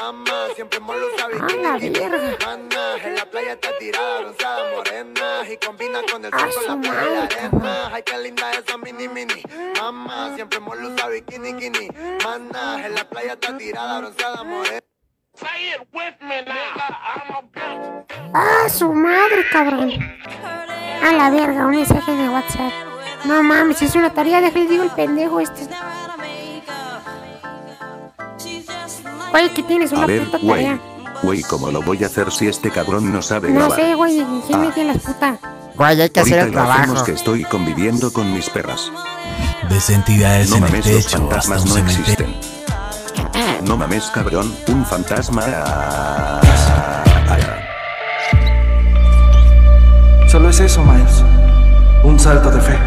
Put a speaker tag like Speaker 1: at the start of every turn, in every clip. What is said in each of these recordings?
Speaker 1: Mamá, siempre molo sabe
Speaker 2: A la verga.
Speaker 1: Mana, en la playa está tirada, bronceada morena Y combina con el
Speaker 2: A
Speaker 1: sol la
Speaker 2: madre,
Speaker 1: la
Speaker 2: cabrón.
Speaker 1: arena Ay, qué linda esa mini mini Mamá, siempre molo usa bikini kini Mana, en la playa está tirada, bronceada morena
Speaker 2: ¡Ah, su madre, cabrón! A la verga, un mensaje de WhatsApp. No mames, es una tarea, déjale digo el pendejo este. Güey, que tienes una
Speaker 3: A ver,
Speaker 2: puta
Speaker 3: güey.
Speaker 2: tarea.
Speaker 3: Güey, ¿cómo lo voy a hacer si este cabrón no sabe
Speaker 2: No
Speaker 3: grabar?
Speaker 2: sé, güey, ¿quién
Speaker 3: Ah.
Speaker 2: me tiene la puta?
Speaker 4: Güey, hay que hacer
Speaker 3: Ahorita
Speaker 4: el
Speaker 3: imaginemos
Speaker 4: trabajo.
Speaker 3: que estoy conviviendo con mis perras.
Speaker 5: Ves entidades
Speaker 3: No
Speaker 5: en el
Speaker 3: mames, los
Speaker 5: techo hasta
Speaker 3: fantasmas no existen. No mames, cabrón, un fantasma.
Speaker 6: Solo es eso, Miles. Un salto de fe.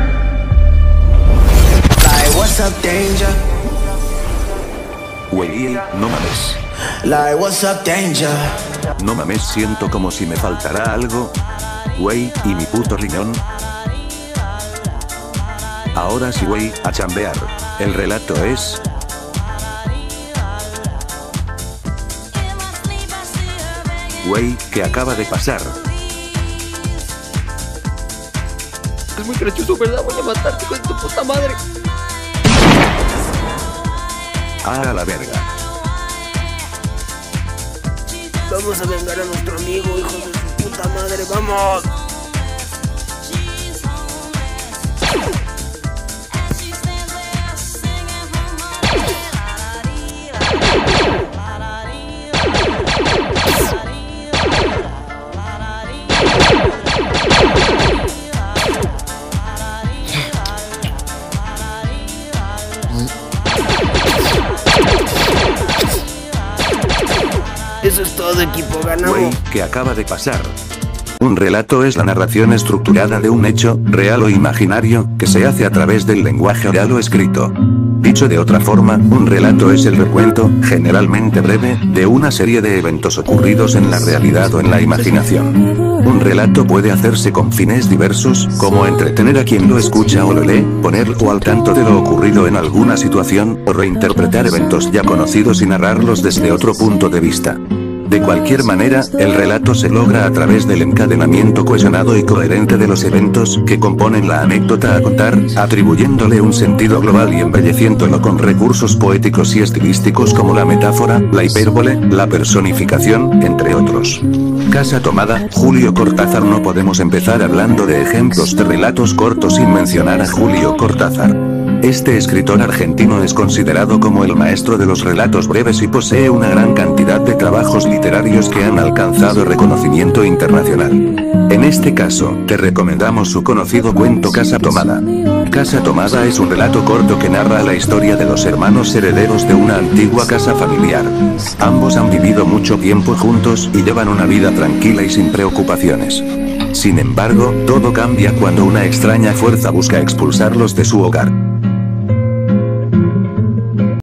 Speaker 7: Like, what's up, danger?
Speaker 3: Güey, no mames.
Speaker 7: Like, what's up, danger?
Speaker 3: No mames, siento como si me faltara algo. Güey, y mi puto riñón. Ahora sí, güey, a chambear. El relato es. Güey, ¿qué acaba de pasar?
Speaker 8: Es muy gracioso, ¿verdad? Voy a matarte con tu puta madre.
Speaker 3: A la verga.
Speaker 8: Vamos a vengar a nuestro amigo, hijo de su puta madre, vamos. Todo, equipo,
Speaker 3: ¿qué acaba de pasar? Un relato es la narración estructurada de un hecho, real o imaginario, que se hace a través del lenguaje oral o escrito. Dicho de otra forma, un relato es el recuento, generalmente breve, de una serie de eventos ocurridos en la realidad o en la imaginación. Un relato puede hacerse con fines diversos, como entretener a quien lo escucha o lo lee, ponerlo al tanto de lo ocurrido en alguna situación, o reinterpretar eventos ya conocidos y narrarlos desde otro punto de vista. De cualquier manera, el relato se logra a través del encadenamiento cohesionado y coherente de los eventos que componen la anécdota a contar, atribuyéndole un sentido global y embelleciéndolo con recursos poéticos y estilísticos como la metáfora, la hipérbole, la personificación, entre otros. Casa tomada, Julio Cortázar No podemos empezar hablando de ejemplos de relatos cortos sin mencionar a Julio Cortázar. Este escritor argentino es considerado como el maestro de los relatos breves y posee una gran cantidad de trabajos literarios que han alcanzado reconocimiento internacional. En este caso, te recomendamos su conocido cuento Casa Tomada. Casa Tomada es un relato corto que narra la historia de los hermanos herederos de una antigua casa familiar. Ambos han vivido mucho tiempo juntos y llevan una vida tranquila y sin preocupaciones. Sin embargo, todo cambia cuando una extraña fuerza busca expulsarlos de su hogar.